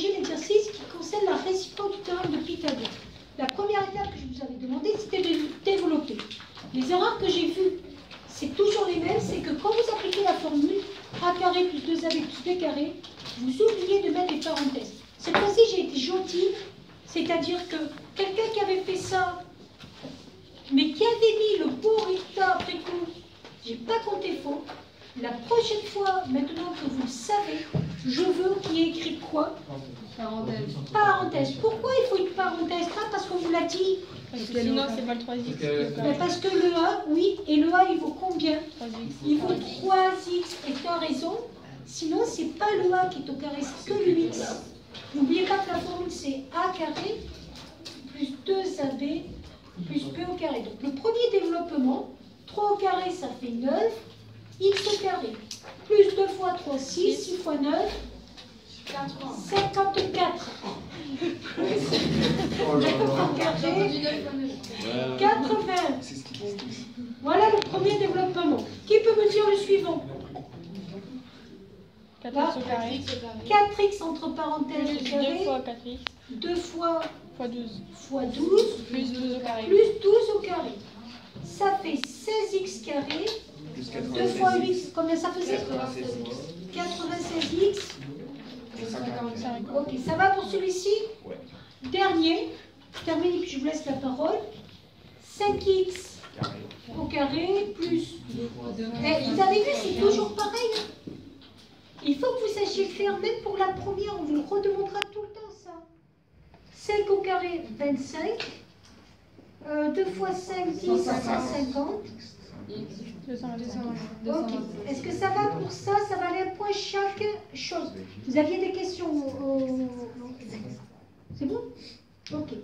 corriger l'exercice qui concerne la réciproque du théorème de Pythagore. La première étape que je vous avais demandé, c'était de développer. Les erreurs que j'ai vues, c'est toujours les mêmes, c'est que quand vous appliquez la formule a carré plus 2ab plus b carré, vous oubliez de mettre les parenthèses. Cette fois-ci, j'ai été gentille, c'est-à-dire que quelqu'un qui avait fait ça, mais qui avait mis le beau résultat après coup, j'ai pas compté faux. La prochaine fois, maintenant que vous le savez, je veux qu'il y ait écrit quoi Parenthèse. Parenthèse. Pourquoi il faut une parenthèse Pas parce qu'on vous l'a dit. Parce que sinon, c'est pas le 3x. Mais parce que le A, oui, et le A, il vaut combien 3x. Il vaut 3x et tu as raison. Sinon, c'est pas le A qui est au carré, c'est que le x. N'oubliez pas que la formule, c'est A carré plus 2AB plus P au carré. Donc, le premier développement, 3 au carré, ça fait 9. X au carré. Plus 2 fois 3, 6. 6 fois 9, 54. Au carré, 80. Voilà le premier développement. Qui peut me dire le suivant? 14 au carré. 4x entre parenthèses au Plus 2 carré, fois 4x 2 fois fois 12. fois 12, Plus 12 au carré. plus 12 au carré. Ça fait 16x carré, 2 fois 8, combien ça faisait 96x. 55. Ok, ça va pour celui-ci Dernier, je termine et puis je vous laisse la parole. 5x au carré plus... Eh, vous avez vu, c'est toujours pareil. hein. Il faut que vous sachiez le faire, même pour la première, on vous le redemandera tout le temps, ça. 5 au carré, 25. Euh, 2 fois 5, 10, 150. 225. Ok. Est-ce que ça va pour ça? Ça va aller point chaque chose. Vous aviez des questions C'est bon? Ok.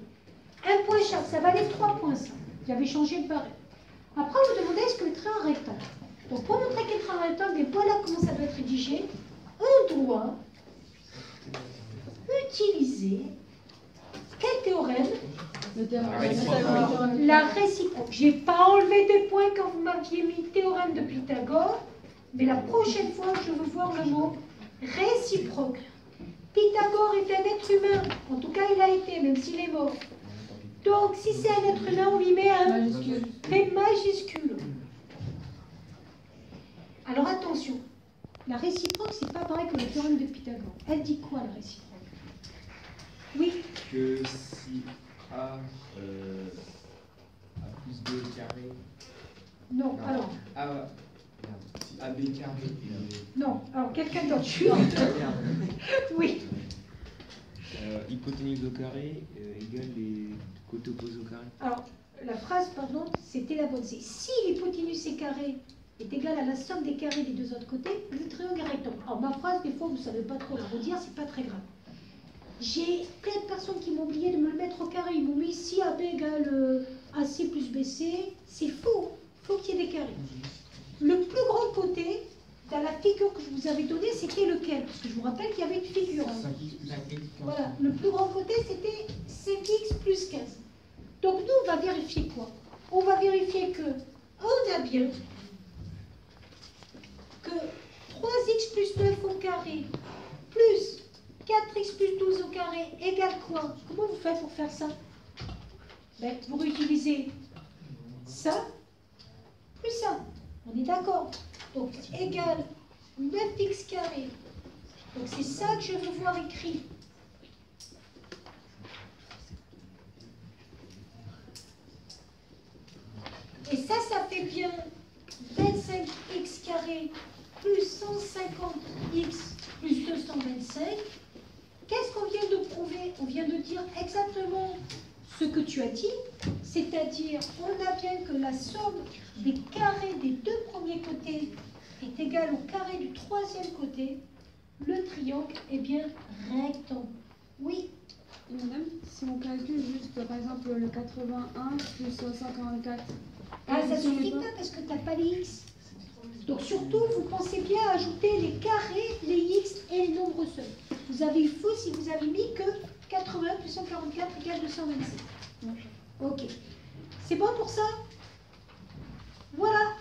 Un point chaque, ça va aller 3 points. J'avais changé de barème. Après, on vous demandez est-ce que le trait est rectangle? Donc, pour montrer qu'il est un rectangle, et voilà comment ça doit être rédigé, on doit utiliser la réciproque. J'ai pas enlevé des points quand vous m'aviez mis théorème de Pythagore, mais la prochaine fois, je veux voir le mot réciproque. Pythagore est un être humain, en tout cas il a été, même s'il est mort. Donc si c'est un être humain, on lui met un P majuscule. Alors attention, la réciproque, c'est pas pareil que le théorème de Pythagore. Elle dit quoi la réciproque? Oui, que si A, euh, A plus B carré. non, non, alors, A, si AB carré. non, alors quelqu'un d'autre. Merde. Oui, Euh, hypoténuse au carré euh, égale les côtés opposés au carré. alors la phrase, pardon, c'était la bonne. C'est si l'hypoténuse est carré est égale à la somme des carrés des deux autres côtés, le triangle est rectangle. Alors ma phrase, des fois, vous ne savez pas trop la redire, c'est pas très grave. J'ai plein de personnes qui m'ont oublié de me le mettre au carré. Ils m'ont mis si AB égale euh, AC plus BC. C'est faux. Il faut qu'il y ait des carrés. Le plus grand côté, dans la figure que je vous avais donnée, c'était lequel? Parce que je vous rappelle qu'il y avait une figure. 5x plus 5x. Voilà, le plus grand côté, c'était 5x plus 15. Donc nous, on va vérifier quoi? On va vérifier que on a bien que 3x plus 9 au carré 4x plus 12 au carré égale quoi Comment vous faites pour faire ça ben, Vous réutilisez ça plus ça. On est d'accord Donc égale 9x carré. Donc c'est ça que je veux voir écrit. Et ça, ça fait bien 25x carré plus 150x plus 225. Qu'est-ce qu'on vient de prouver On vient de dire exactement ce que tu as dit, c'est-à-dire on a bien que la somme des carrés des deux premiers côtés est égale au carré du troisième côté. Le triangle est bien rectangle. Oui, Et Madame, si on calcule juste par exemple le 81 plus 144. Ah, ça suffit pas parce que tu n'as pas les x. Donc surtout, vous pensez bien à ajouter les carrés, les x et les nombres seuls. Vous avez eu faux si vous avez mis que 80 plus 144 égale 227. Ok. C'est bon pour ça? Voilà.